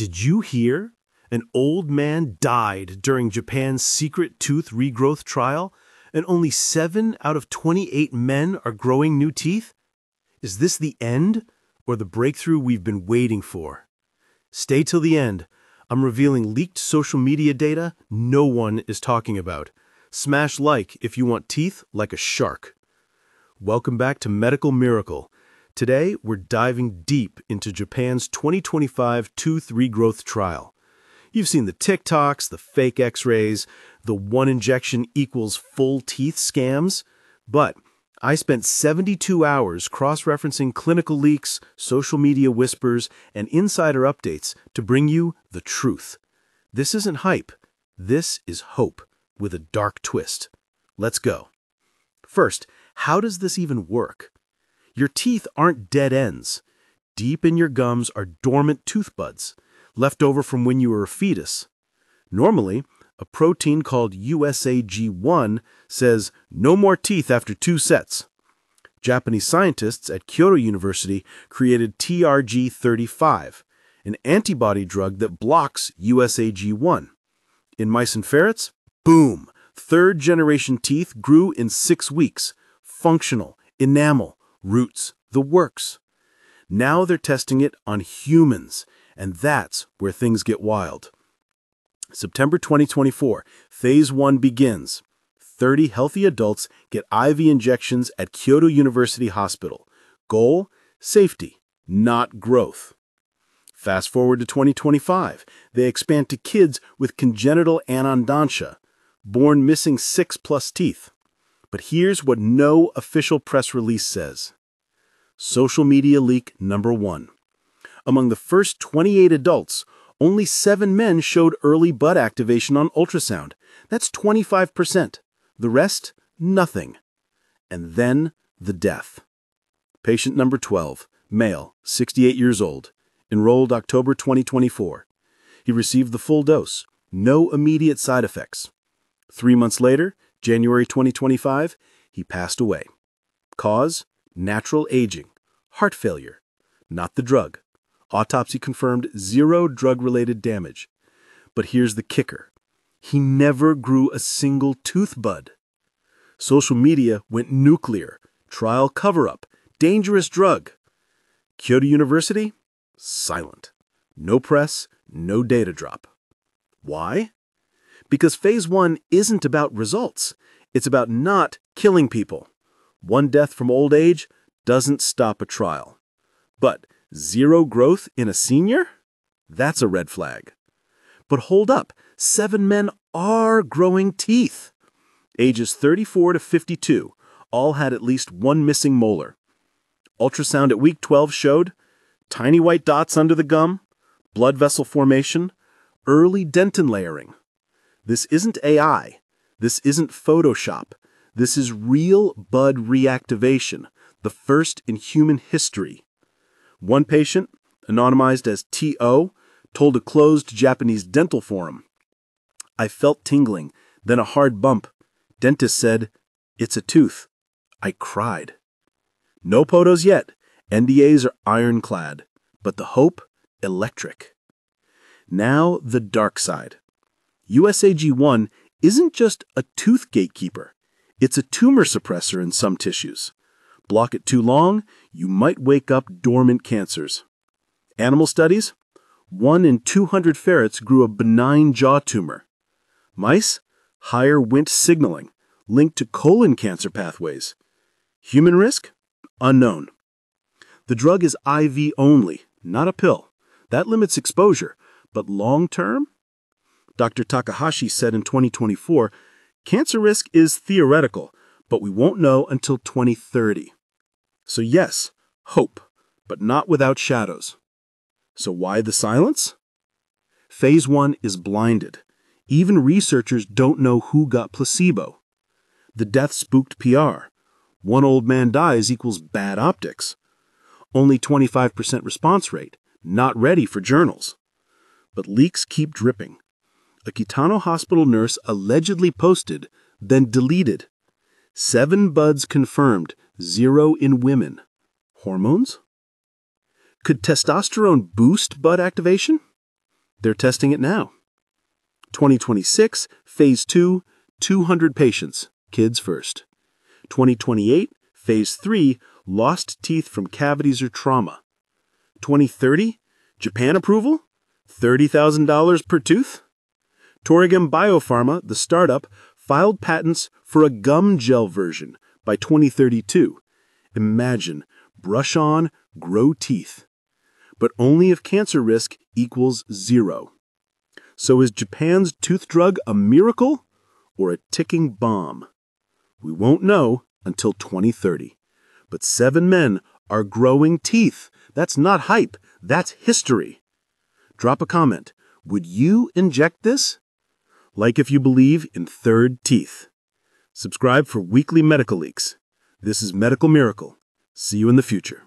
Did you hear? An old man died during Japan's secret tooth regrowth trial, and only 7 out of 28 men are growing new teeth? Is this the end, or the breakthrough we've been waiting for? Stay till the end. I'm revealing leaked social media data no one is talking about. Smash like if you want teeth like a shark. Welcome back to Medical Miracle. Today, we're diving deep into Japan's 2025 tooth regrowth trial. You've seen the TikToks, the fake x rays, the one injection equals full teeth scams. But I spent 72 hours cross referencing clinical leaks, social media whispers, and insider updates to bring you the truth. This isn't hype, this is hope with a dark twist. Let's go. First, how does this even work? Your teeth aren't dead ends. Deep in your gums are dormant tooth buds, left over from when you were a fetus. Normally, a protein called USAG1 says no more teeth after two sets. Japanese scientists at Kyoto University created TRG35, an antibody drug that blocks USAG1. In mice and ferrets, boom, third generation teeth grew in six weeks, functional, enamel, roots, the works. Now they're testing it on humans, and that's where things get wild. September 2024, Phase 1 begins. 30 healthy adults get IV injections at Kyoto University Hospital. Goal? Safety, not growth. Fast forward to 2025, they expand to kids with congenital anodontia, born missing six plus teeth. But here's what no official press release says. Social media leak number one. Among the first 28 adults, only seven men showed early bud activation on ultrasound. That's 25%. The rest, nothing. And then the death. Patient number 12, male, 68 years old, enrolled October 2024. He received the full dose, no immediate side effects. Three months later, January 2025, he passed away. Cause? Natural aging, heart failure, not the drug. Autopsy confirmed zero drug-related damage. But here's the kicker. He never grew a single tooth bud. Social media went nuclear. Trial cover-up. Dangerous drug. Kyoto University? Silent. No press, no data drop. Why? Because phase one isn't about results. It's about not killing people. One death from old age doesn't stop a trial. But zero growth in a senior? That's a red flag. But hold up, seven men are growing teeth. Ages 34 to 52 all had at least one missing molar. Ultrasound at week 12 showed tiny white dots under the gum, blood vessel formation, early dentin layering. This isn't AI. This isn't Photoshop. This is real bud reactivation, the first in human history. One patient, anonymized as T.O., told a closed Japanese dental forum, I felt tingling, then a hard bump. Dentist said, It's a tooth. I cried. No photos yet. NDAs are ironclad, but the hope, electric. Now, the dark side. USAG1 isn't just a tooth gatekeeper, it's a tumor suppressor in some tissues. Block it too long, you might wake up dormant cancers. Animal studies? 1 in 200 ferrets grew a benign jaw tumor. Mice? Higher Wnt signaling, linked to colon cancer pathways. Human risk? Unknown. The drug is IV only, not a pill. That limits exposure, but long term? Dr. Takahashi said in 2024 cancer risk is theoretical, but we won't know until 2030. So, yes, hope, but not without shadows. So, why the silence? Phase 1 is blinded. Even researchers don't know who got placebo. The death spooked PR. One old man dies equals bad optics. Only 25% response rate, not ready for journals. But leaks keep dripping. A Kitano hospital nurse allegedly posted, then deleted. Seven buds confirmed, zero in women. Hormones? Could testosterone boost bud activation? They're testing it now. 2026, Phase 2, 200 patients, kids first. 2028, Phase 3, lost teeth from cavities or trauma. 2030, Japan approval? $30,000 per tooth? Toregem Biopharma, the startup, filed patents for a gum gel version by 2032. Imagine, brush on, grow teeth. But only if cancer risk equals zero. So is Japan's tooth drug a miracle or a ticking bomb? We won't know until 2030. But seven men are growing teeth. That's not hype, that's history. Drop a comment. Would you inject this? Like if you believe in third teeth. Subscribe for weekly medical leaks. This is Medical Miracle. See you in the future.